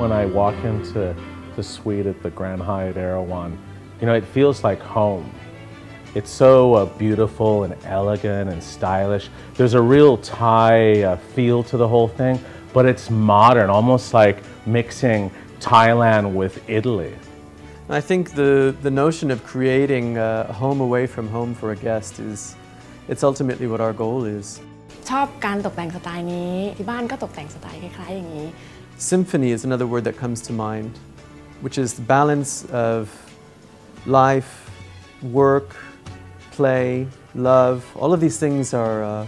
When I walk into the suite at the Grand Hyatt Erawan, you know, it feels like home. It's so uh, beautiful and elegant and stylish. There's a real Thai uh, feel to the whole thing, but it's modern, almost like mixing Thailand with Italy. I think the, the notion of creating a home away from home for a guest is, it's ultimately what our goal is. Symphony is another word that comes to mind, which is the balance of life, work, play, love. All of these things are, uh,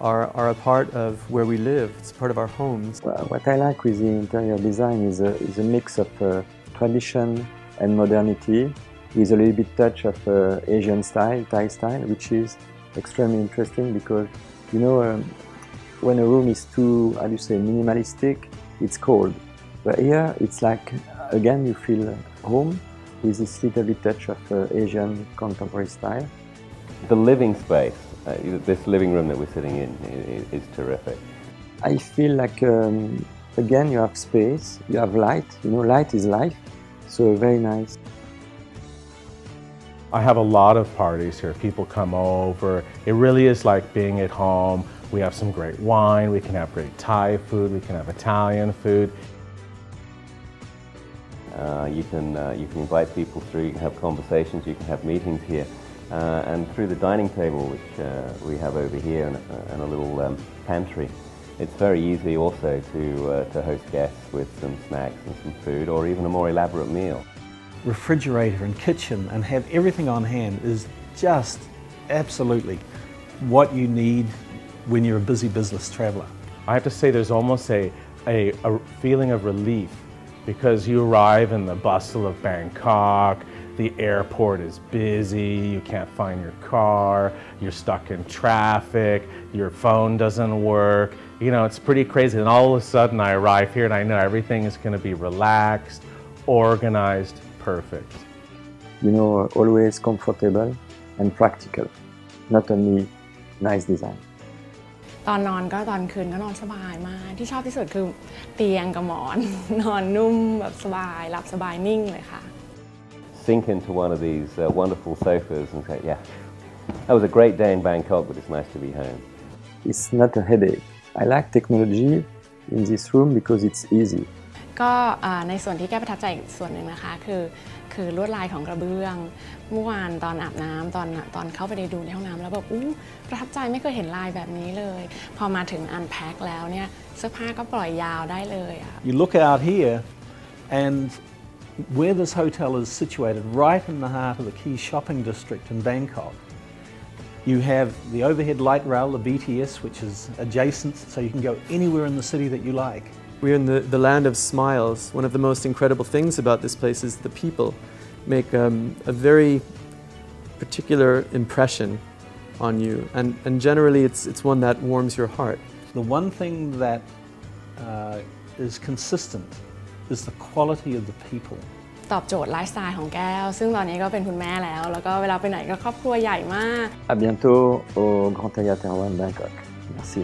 are, are a part of where we live. It's part of our homes. What I like with the interior design is a, is a mix of uh, tradition and modernity with a little bit touch of uh, Asian style, Thai style, which is extremely interesting because, you know, um, when a room is too, how do you say, minimalistic, it's cold. But here, it's like, again, you feel home with this little bit touch of uh, Asian contemporary style. The living space, uh, this living room that we're sitting in, is, is terrific. I feel like, um, again, you have space, you have light. You know, light is life. So very nice. I have a lot of parties here. People come over. It really is like being at home. We have some great wine. We can have great Thai food. We can have Italian food. Uh, you, can, uh, you can invite people through, you can have conversations, you can have meetings here. Uh, and through the dining table, which uh, we have over here, and, uh, and a little um, pantry, it's very easy also to, uh, to host guests with some snacks and some food, or even a more elaborate meal. refrigerator and kitchen and have everything on hand is just absolutely what you need when you're a busy business traveller. I have to say there's almost a, a, a feeling of relief because you arrive in the bustle of Bangkok, the airport is busy, you can't find your car, you're stuck in traffic, your phone doesn't work. You know, it's pretty crazy. And all of a sudden I arrive here and I know everything is going to be relaxed, organized, perfect. You know, always comfortable and practical, not only nice design. ตอนนอนก็ตอนคืนก็นอนสบายมาก ที่ชอบที่สุดคือเตียงกับหมอน นอนนุ่มแบบสบายหลับสบายนิ่งเลยค่ะ Sink into one of these uh, wonderful sofas and say, yeah, that was a great day in Bangkok, but it's nice to be home. It's not a headache. I like technology in this room because it's easy. ก็อ่าในส่วนที่แก้ประทับใจอีกส่วนหนึ่งนะคะ คือ คือลวดลายของกระเบื้อง เมื่อวานตอนอาบน้ำตอนตอนเข้าไปในดูในห้องน้ำแล้วแบบอู้ประทับใจไม่เคยเห็นลายแบบนี้เลย พอมาถึงอันแพ็คแล้วเนี่ยเสื้อผ้าก็ปล่อยยาวได้เลยอะ You look out here and where this hotel is situated right in the heart of the key shopping district in Bangkok, you have the overhead light rail, the BTS, which is adjacent so you can go anywhere in the city that you like. We're in the, the land of smiles. One of the most incredible things about this place is the people make um, a very particular impression on you. And, and generally, it's, it's one that warms your heart. The one thing that uh, is consistent is the quality of the people. ตอบโจทย์ไลฟ์สไตล์ของแก้วซึ่งตอนนี้ก็เป็นคุณแม่แล้ว แล้วก็เวลาไปไหนก็ครอบครัวใหญ่มาก À au Grand Hyatt Erawan Bangkok. Merci.